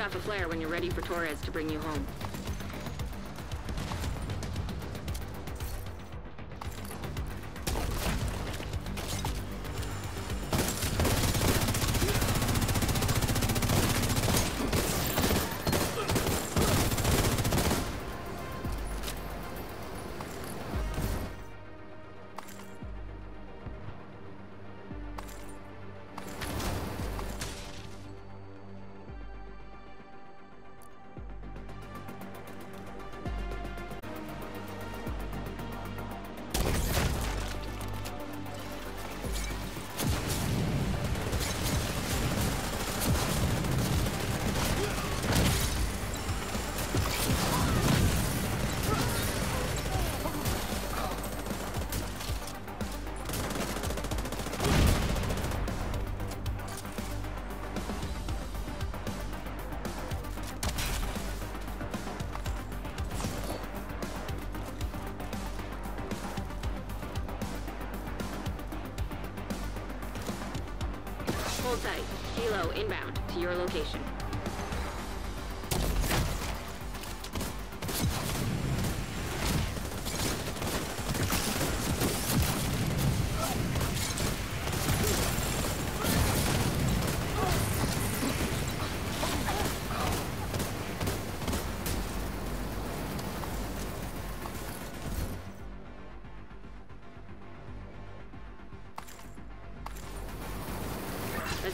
Off a flare when you're ready for Torres to bring you home. Hold tight. Helo inbound to your location.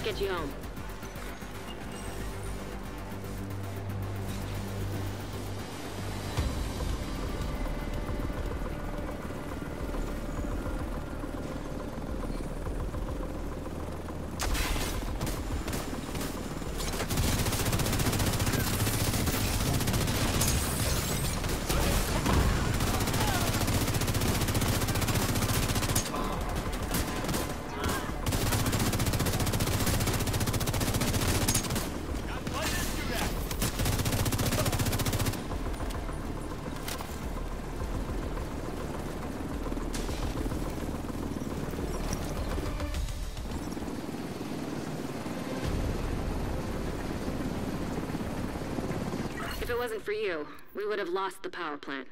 Get you home. If it wasn't for you, we would have lost the power plant.